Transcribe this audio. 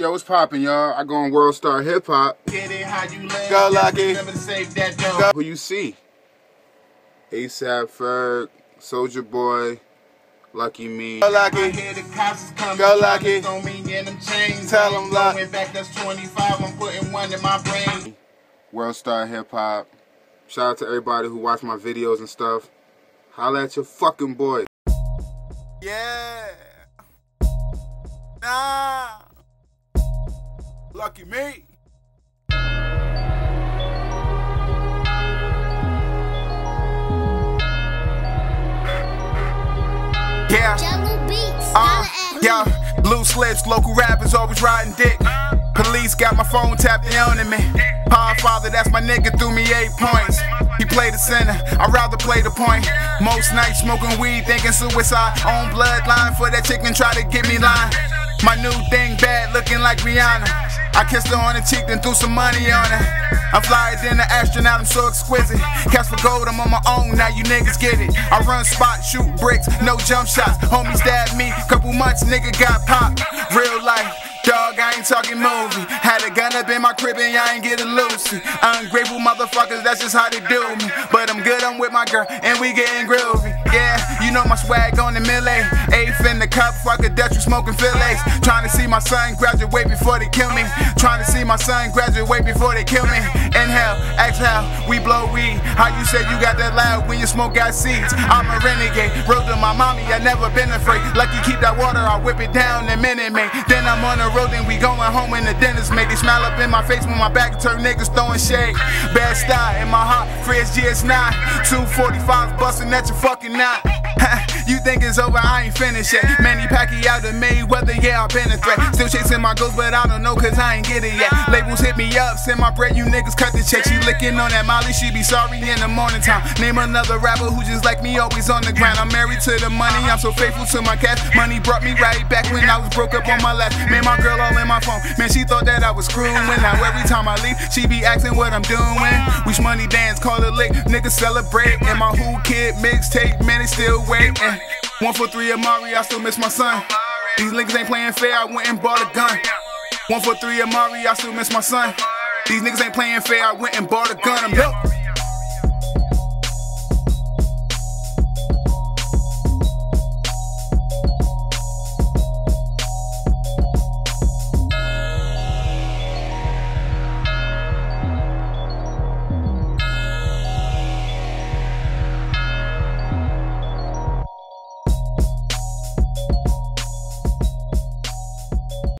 Yo, what's poppin', y'all? I go on World Star Hip Hop. Go Lucky. Go. Who you see? ASAP Ferg, Soulja Boy, Lucky Me. Go Lucky. Go Lucky. Tell 'em Luck. back, that's 25. I'm putting one in my brain. World Star Hip Hop. Shout out to everybody who watch my videos and stuff. Holla at your fucking boy. Yeah. Nah. Lucky me. Yeah. Uh, yeah, blue slips, local rappers always riding dick. Police got my phone tapped, they owning me. Podfather, that's my nigga, threw me eight points. He played the center, I'd rather play the point. Most nights smoking weed, thinking suicide. On bloodline for that chicken, try to get me line. My new thing bad, looking like Rihanna. I kissed her on the cheek, then threw some money on her. I'm flyer than an astronaut, I'm so exquisite. Cash for gold, I'm on my own, now you niggas get it. I run spot, shoot bricks, no jump shots. Homies stabbed me, couple months, nigga got popped. Real life. Dog, I ain't talking movie. Had a gun up in my crib and I ain't get a Lucy. Ungrateful motherfuckers, that's just how they do me. But I'm good, I'm with my girl, and we getting groovy. Yeah, you know my swag on the melee. Eighth in the cup, fuck a Dutch, we smoking fillets. Trying to see my son graduate before they kill me. Trying to see my son graduate before they kill me. Inhale, exhale, we blow weed. How you say you got that loud when you smoke got seeds? I'm a renegade, wrote to my mommy, I never been afraid. Lucky keep that water, I whip it down in minute, mate. Then I'm on the road, and we going home in the dentist, mate. They smile up in my face when my back turn, niggas throwing shade. Bad style in my heart, Frizz GS9. 245 busting at your fucking knot. you think it's over, I ain't finished yet. Manny Pacquiao to Mayweather, yeah, I've been a threat. Uh-huh. Still chasing my goals, but I don't know, cause I ain't get it yet. Labels hit me up, send my bread, you niggas cut the check. She licking on that Molly, she be sorry in the morning time. Name another rapper who just like me, always on the grind. I'm married to the money, I'm so uh-huh. faithful to my cash. Money brought me right back when I was broke up on my last. Man, my girl all in my phone, man, she thought that I was screwing. Now every time I leave, she be asking what I'm doing. Wish money dance, call it lick, niggas celebrate. And my who kid mixtape, man, they still waiting. One for three Amari, I still miss my son. These niggas ain't playing fair, I went and bought a gun. One for three Amari, I still miss my son. These niggas ain't playing fair, I went and bought a gun. I'm.